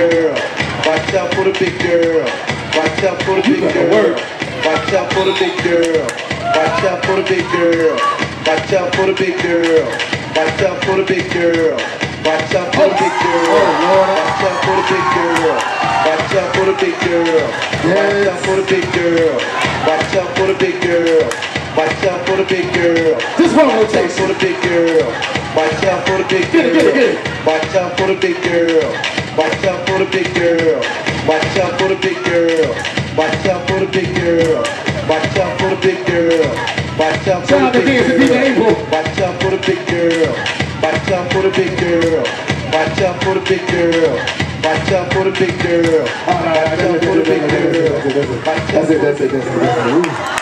girl. Watch out for the big girl. Watch out for the big girl. Watch out for the big girl. Watch out for the big girl. Watch out for the big girl. Watch out for the big girl. Watch out for the big girl. Watch out for the big girl. Watch out for the big girl. Watch out for the big girl. Watch out for the big girl. Watch out for the big girl. Just one out taste. for the big girl. Watch out for the big Get it, get it, get girl. Watch out for the big girl. Watch out for the big girl. Watch out for the big girl. Watch out for the big girl. Watch out for the big girl. Watch out for the big girl. Watch out for the big girl. Watch out for the big girl. Watch out for the big girl. Watch out for the big girl. All right, all right, Watch out for the big girl. That's it, that's it. That's it.